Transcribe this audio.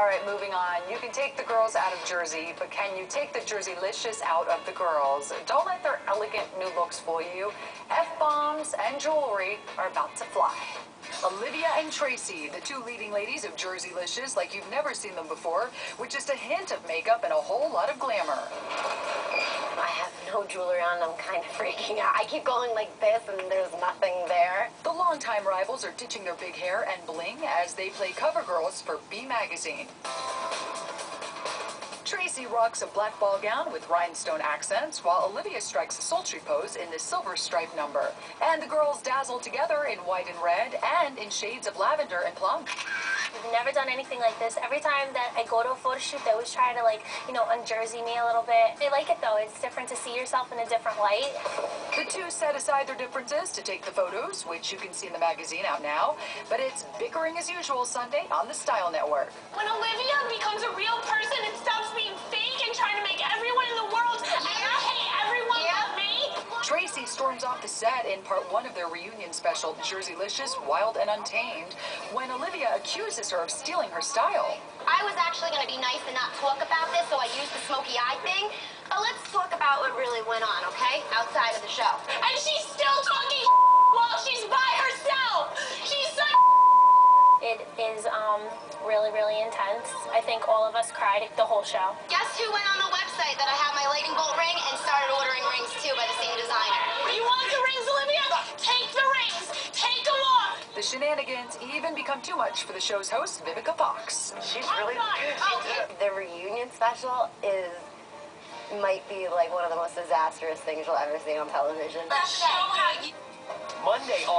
All right, moving on. You can take the girls out of Jersey, but can you take the Jerseylicious out of the girls? Don't let their elegant new looks fool you. F-bombs and jewelry are about to fly. Olivia and Tracy, the two leading ladies of Jerseylicious, like you've never seen them before, with just a hint of makeup and a whole lot of glamour. I have no jewelry on. I'm kind of freaking out. I keep going like this, and there's nothing there. The longtime rivals are ditching their big hair and bling as they play cover girls for BE Magazine. Tracy rocks a black ball gown with rhinestone accents, while Olivia strikes a sultry pose in the silver stripe number. And the girls dazzle together in white and red and in shades of lavender and plum. I've never done anything like this. Every time that I go to a photo shoot, they always try to like, you know, unjersey me a little bit. I like it though. It's different to see yourself in a different light. The two set aside their differences to take the photos, which you can see in the magazine out now. But it's bickering as usual Sunday on the Style Network. When Olivia becomes a real Tracy storms off the set in part one of their reunion special, Jerseylicious, Wild and Untamed, when Olivia accuses her of stealing her style. I was actually going to be nice and not talk about this, so I used the smoky eye thing. But let's talk about what really went on, okay? Outside of the show. And she's still talking while she's by herself. She's so. It is um, really, really intense. I think all of us cried the whole show. Guess who went on the website The shenanigans even become too much for the show's host, Vivica Fox. She's really good. Oh, the reunion special is might be like one of the most disastrous things you'll ever see on television. Show how you. Monday on.